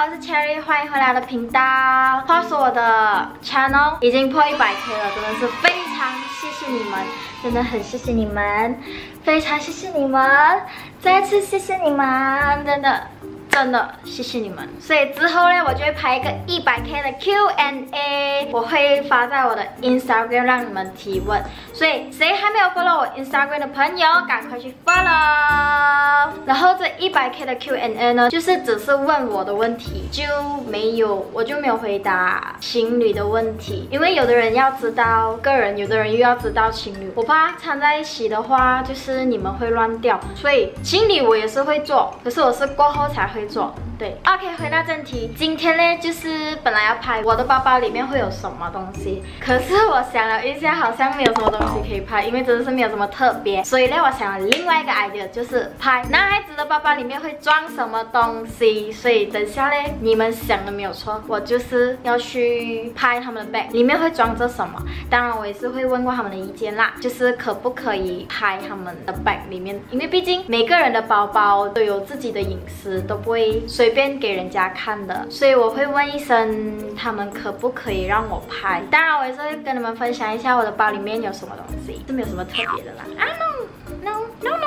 我是 Cherry，欢迎回来的频道。话说我的 channel 已经破一百 K 了，真的是非常谢谢你们，真的很谢谢你们，非常谢谢你们，再次谢谢你们，真的。真的谢谢你们，所以之后呢，我就会拍一个一百 K 的 Q&A，我会发在我的 Instagram 让你们提问。所以谁还没有 follow 我 Instagram 的朋友，赶快去 follow。然后这一百 K 的 Q&A 呢，就是只是问我的问题，就没有我就没有回答情侣的问题，因为有的人要知道个人，有的人又要知道情侣，我怕掺在一起的话，就是你们会乱掉。所以情侣我也是会做，可是我是过后才会。会做。对，OK，回到正题，今天呢就是本来要拍我的包包里面会有什么东西，可是我想了一下，好像没有什么东西可以拍，因为真的是没有什么特别，所以呢，我想了另外一个 idea，就是拍男孩子的包包里面会装什么东西，所以等下呢，你们想的没有错，我就是要去拍他们的 bag 里面会装着什么，当然我也是会问过他们的意见啦，就是可不可以拍他们的 bag 里面，因为毕竟每个人的包包都有自己的隐私，都不会。随便给人家看的，所以我会问一声，他们可不可以让我拍？当然，我也是会跟你们分享一下我的包里面有什么东西，是没有什么特别的啦。啊 no no no no。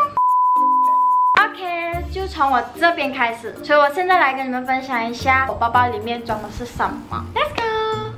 OK，就从我这边开始，所以我现在来跟你们分享一下我包包里面装的是什么。Let's go。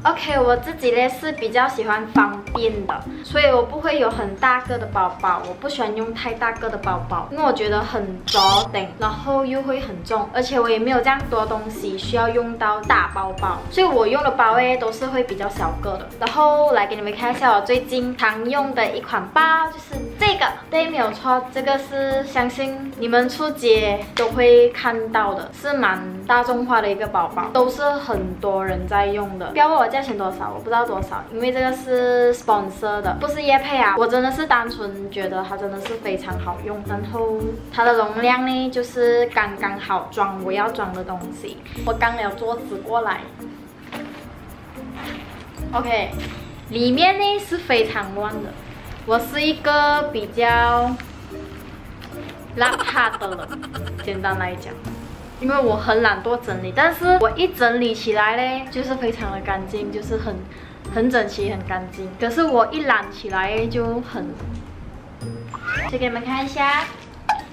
OK，我自己呢是比较喜欢方便的，所以我不会有很大个的包包，我不喜欢用太大个的包包，因为我觉得很着顶，然后又会很重，而且我也没有这样多东西需要用到大包包，所以我用的包呢都是会比较小个的。然后来给你们看一下我最近常用的一款包，就是这个，对，没有错，这个是相信你们出街都会看到的，是蛮大众化的一个包包，都是很多人在用的，不要问我。价钱多少？我不知道多少，因为这个是 sponsor 的，不是叶配啊。我真的是单纯觉得它真的是非常好用，然后它的容量呢，就是刚刚好装我要装的东西。我刚了桌子过来，OK，里面呢是非常乱的。我是一个比较邋遢的人，简单来讲。因为我很懒惰整理，但是我一整理起来嘞，就是非常的干净，就是很很整齐，很干净。可是我一懒起来就很，就给你们看一下，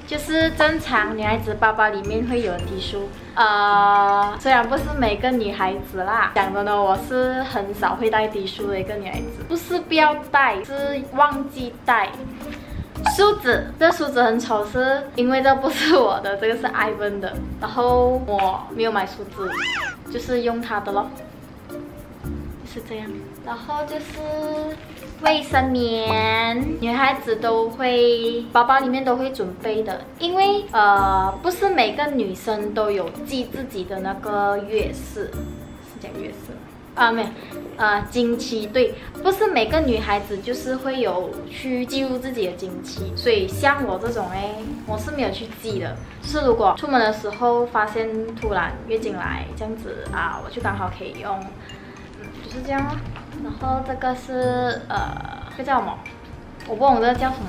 就是正常女孩子包包里面会有的书，呃，虽然不是每个女孩子啦，讲的呢，我是很少会带的书的一个女孩子，不是不要带，是忘记带。梳子，这梳子很丑，是因为这不是我的，这个是 Ivan 的。然后我没有买梳子，就是用它的咯，是这样。然后就是卫生棉，女孩子都会包包里面都会准备的，因为呃不是每个女生都有记自己的那个月事，是讲月事。啊，没有，呃，经期对，不是每个女孩子就是会有去记录自己的经期，所以像我这种哎，我是没有去记的。就是如果出门的时候发现突然月经来这样子啊，我就刚好可以用，是这样。然后这个是呃，这叫什么？我不懂这个叫什么，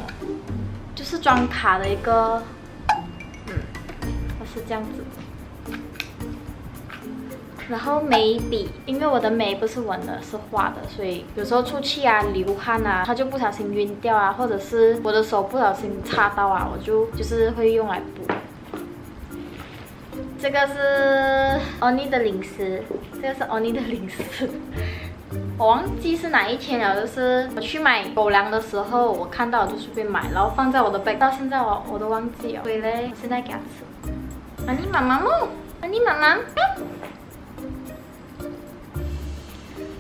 就是装卡的一个，嗯，它是这样子。然后眉笔，因为我的眉不是纹的，是画的，所以有时候出去啊、流汗啊，它就不小心晕掉啊，或者是我的手不小心擦到啊，我就就是会用来补。这个是 Oni 的零食，这个是 Oni 的零食，我忘记是哪一天了，就是我去买狗粮的时候，我看到我就随便买，然后放在我的背，到现在我我都忘记了，所以嘞，现在给它吃。Oni 妈妈木，Oni 妈妈。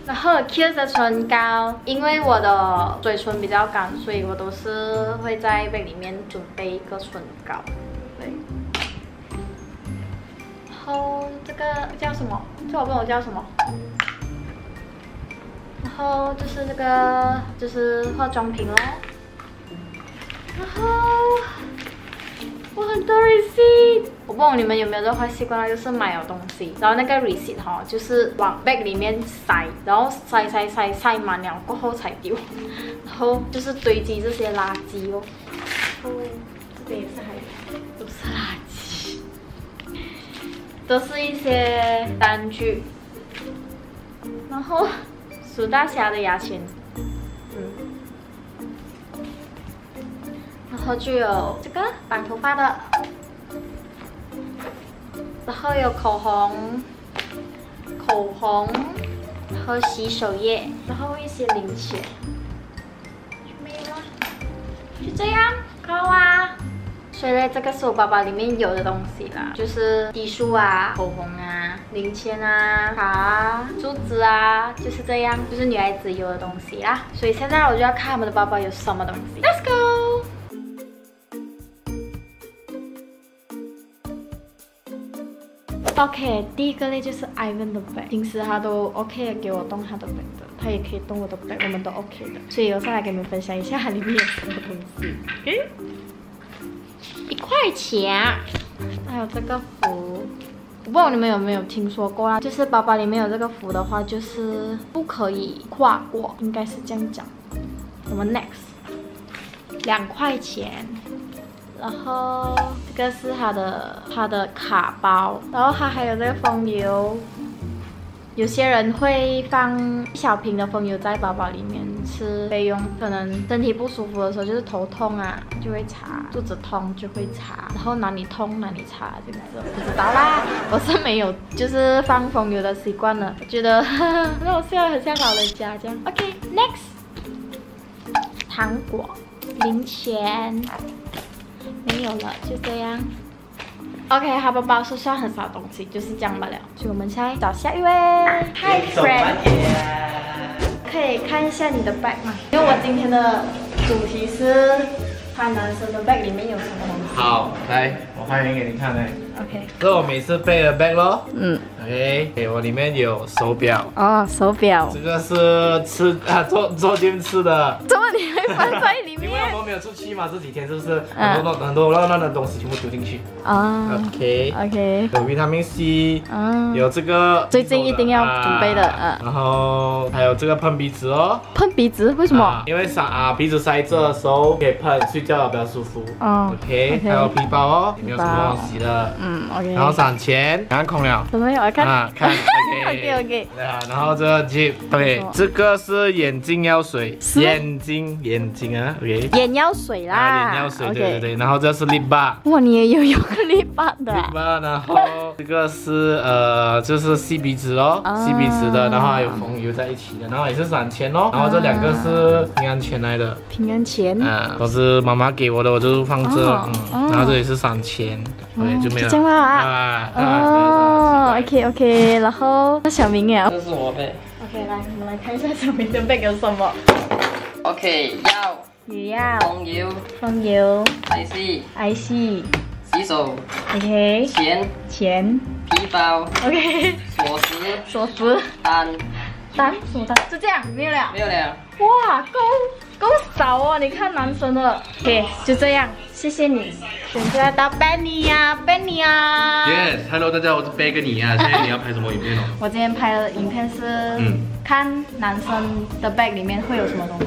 然后 Q 的唇膏，因为我的嘴唇比较干，所以我都是会在背里面准备一个唇膏。然后这个叫什么？这我不懂叫什么。然后就是这个，就是化妆品咯。然后。我很多 receipt，我不懂你们有没有这坏习惯就是买了东西，然后那个 receipt 哈，就是往 bag 里面塞，然后塞塞塞塞满了过后才丢，然后就是堆积这些垃圾哦。哦，这边也是还有都是一些单据，然后苏大侠的牙签，嗯，然后就有这个绑头发的，然后有口红，口红，然后洗手液，然后一些零钱，没了，就这样，够啊。所以呢，这个是我包包里面有的东西啦，就是滴数啊、口红啊、零钱啊、卡啊、珠子啊，就是这样，就是女孩子有的东西啦。所以现在我就要看我们的包包有什么东西。Let's go。OK，第一个呢就是 Ivan 的 bag，平时他都 OK 给我动他的 bag 的，他也可以动我的 bag，我们都 OK 的。所以我上来给你们分享一下里面有什么东西。块钱，还有这个符，我不知道你们有没有听说过啊？就是包包里面有这个符的话，就是不可以跨过，应该是这样讲。我们 next，两块钱，然后这个是他的他的卡包，然后他还有这个风油。有些人会放一小瓶的风油在包包里面，吃备用。可能身体不舒服的时候，就是头痛啊，就会擦；肚子痛就会擦，然后哪里痛哪里擦，这样子。不知道啦，我是没有就是放风油的习惯了。觉得很好笑，很像老人家这样。OK，next，糖果、零钱没有了，就这样。OK，它包包是算很少东西，就是这样罢了。所以我们现在找下一位，Hi friend，可以看一下你的 bag 吗？因为我今天的主题是拍男生的 bag 里面有什么东西。好，来，我拍给你看嘞。OK，这是我每次背的 bag 咯。嗯，OK，我里面有手表。哦，手表。这个是吃 啊，做做兼吃的。怎么你会放在里面？因为我们没有出去嘛，这几天是不是很多很多乱乱的东西全部丢进去？啊，OK OK，有维他命 C，嗯，有这个最近一定要准备的，嗯，然后还有这个喷鼻子哦。喷鼻子？为什么？因为塞啊鼻子塞着的时候可以喷，睡觉比较舒服。哦，OK，还有皮包哦，里面有什么东西的？嗯，OK。然后散钱，看空了。怎么有？看啊，看 OK OK。对啊，然后这个 OK，这个是眼镜药水，眼睛眼睛啊，OK。眼药水啦，眼药水，对对对。然后这是 lip bar，哇，你也有有个 lip bar 的。lip bar，然后 这个是呃，就是吸鼻子咯，吸鼻子的，然后还有风油在一起的，然后也是散钱咯。然后这两个是平安钱来的，平安钱，嗯，都是妈妈给我的，我就放这，嗯，然后这里是三千，对，就没有。这样啊，哦，OK OK，然后那小明呀，这是我背。OK，来，我们来看一下小明的背有什么。OK，要。鱼药，风油，风油，IC，IC，洗手，OK，钱，钱，皮包，OK，锁匙，锁匙，单，单，什么单？就这样，没有了，没有了。哇，够够少哦！你看男生的，OK，就这样，谢谢你。现在到 Benny 呀，Benny 啊。Yes，Hello，大家，我是 Benny 啊。今天你要拍什么影片哦？我今天拍的影片是，嗯，看男生的 bag 里面会有什么东西。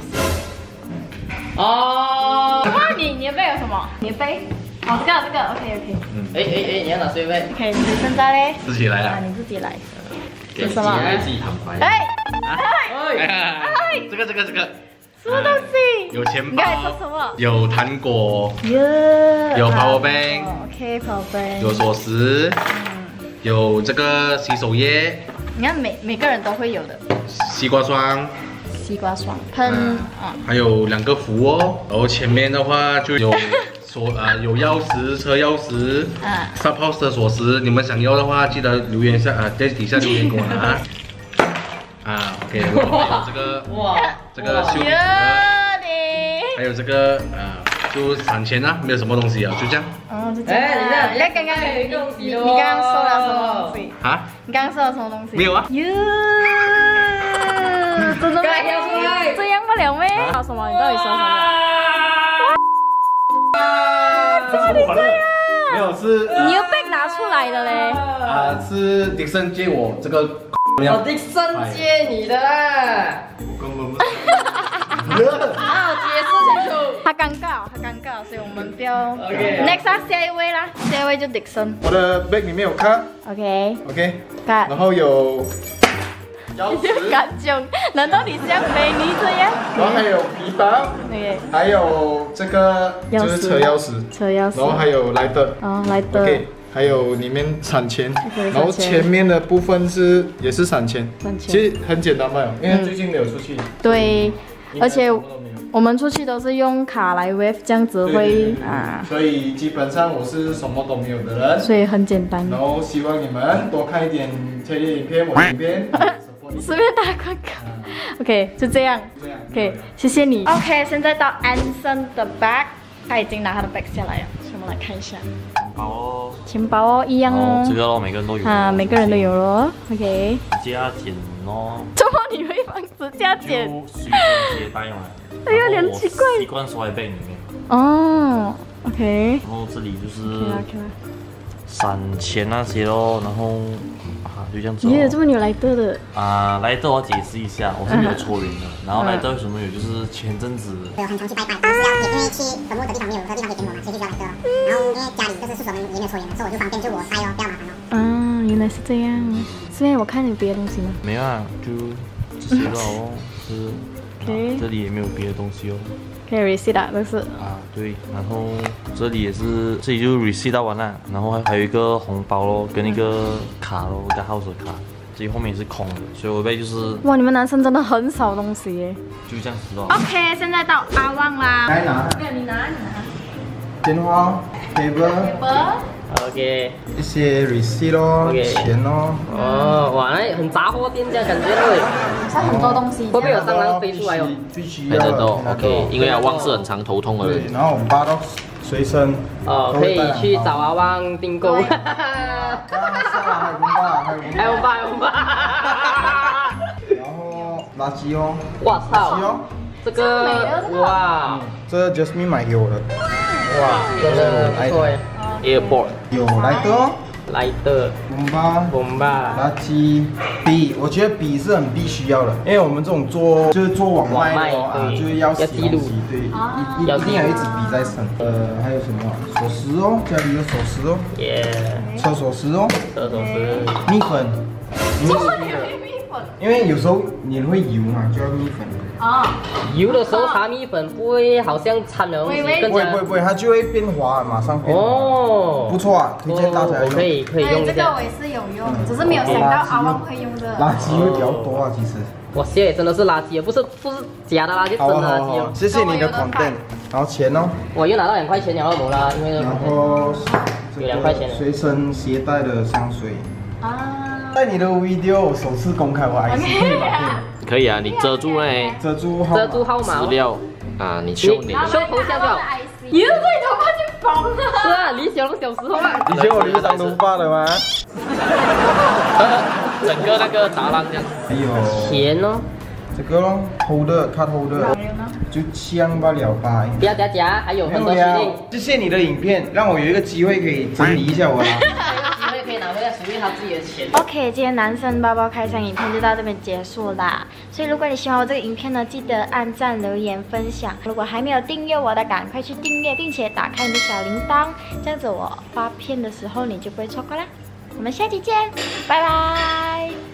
哦，哇你你的背有什么？你的背？哦，这个这个，OK OK。嗯，哎哎哎，你要拿谁背？OK，你现在嘞？自己来啊，你自己来。给什么？自己坦白。哎哎哎！这个这个这个。什么东西？有钱包。什么？有糖果。有。有 power bank，OK，power bank。有锁匙。嗯。有这个洗手液。你看每每个人都会有的。西瓜霜。西瓜霜喷啊，还有两个壶哦，然后前面的话就有 锁啊，有钥匙，车钥匙，啊，sub house 的锁匙，你们想要的话记得留言下啊，在底下留言给我 啊。啊有这个哇，这个修理还有这个啊，就散钱啊，没有什么东西啊，就这样。哦，就这样。哎，你看，你看刚刚你你刚刚说了什么东西啊？你刚刚说了什么东西？没有啊。真的吗？这样不了咩？说什么？你到底说什么？怎么你这样？没有是，你又被拿出来了嘞？啊，是迪森借我这个。我迪森接你的。我根本不是。好，解释清楚。他尴尬，他尴尬，所以我们不要。Next 啊，下一位啦，下一位就 Dixon。我的 bag 里面有卡 OK，，OK，看。然后有钥匙，感觉，难道你像美女这样？然后还有皮包，OK，还有这个就是车钥匙，车钥匙。然后还有来的哦，来的。，OK，还有里面散钱然后前面的部分是也是散钱，其实很简单吧，因为嗯最近没有出去，对，而且我们出去都是用卡来 wave，这样子会啊，所以基本上我是什么都没有的人。所以很简单。然后希望你们多看一点这类影片，我的影片，随便打广告。OK，就这样。这样 OK，谢谢你。OK，现在到 Anson 的 bag，他已经拿他的 bag 下来了，所以我们来看一下。哦，钱包哦，一样哦。这个咯，每个人都有。啊，每个人都有咯。OK，加减咯，怎么你会放指甲就剪？随身携带嘛。哎有点奇怪习惯收在 bag 里面。哦，OK。然后这里就是。散钱那些咯，然后啊就这样子耶，这哦。么有来的的。啊，来这我解释一下，我是没有戳人的。然后来的为什么有？就是前阵子我很常去拜拜，但是要因为去坟墓的地方没有地方可以点我嘛，所以就来这。然后因为家是宿舍门也有抽烟，所以我就方便就我带哦，不要麻烦哦。啊，原来是这样。是因我看有别的东西吗？没有啊，就这些了哦，是。OK 这里也没有别的东西哦。可以 receipt 啊，都是。啊，对，然后这里也是，这里就 receipt 到完了，然后还还有一个红包咯，跟一个卡咯，一个 house 卡，这里后面也是空的，所以我被就是哇，你们男生真的很少东西耶。就这样子咯。OK，现在到阿旺啦。来拿没有，你拿，你拿。电话、paper、OK，一些 receipt 咯 OK 钱咯，哦，哇，那很杂货店这样感觉对，像很多东西。会不会有蟑螂飞出来哦？必须要 OK，因为阿旺是很常头痛的。然后我们八都随身哦，可以去找阿旺订购。还有公爸，还有公还有吧，还有吧。然后垃圾哦，我垃圾操哦，，这个哇，这 Jasmine 买给我的，哇，这个不错哎，Airport 有来的哦，来的，公爸。我们吧，垃圾笔，我觉得笔是很必须要的，因为我们这种做就是做网卖的哦啊，就是要记录东西对，一一定要一支笔在身。呃，还有什么锁匙哦，家里有锁匙哦，耶，车锁匙哦，车锁匙蜜粉，蜜粉因为有时候你会油嘛，就要蜜粉。油的时候擦米粉不会好像掺了东西更加不会不会不会，它就会变滑，马上变滑。哦，不错啊，推荐大家用可。以可以用一下。也是有用，只是没有想到阿旺会用的。垃圾会比较多啊，其实。我现在真的是垃圾，不是不是假的垃圾，真的垃圾哦，。谢谢你的 content，然后钱哦。我又拿到两块钱，然后没啦，因为然后这有两块钱随身携带的香水，啊，在你的 video 首次公开我 IC 可以吗？可以啊，你遮住嘞，遮住号码遮住号码哦，资料啊，你你秀你的秀头像就好。你的对头发就绑了。是啊，李小龙小时候啊。以前我留长头发的吗？整个那个达浪这样。哎呦钱哦，这个咯，holder 看 holder，就枪吧了吧。不要夹夹，还有很多谢谢你的影片，让我有一个机会可以整理一下我啦。OK，今天男生包包开箱影片就到这边结束啦。所以如果你喜欢我这个影片呢，记得按赞、留言、分享。如果还没有订阅我的，赶快去订阅，并且打开你的小铃铛，这样子我发片的时候你就不会错过啦。我们下期见，拜拜。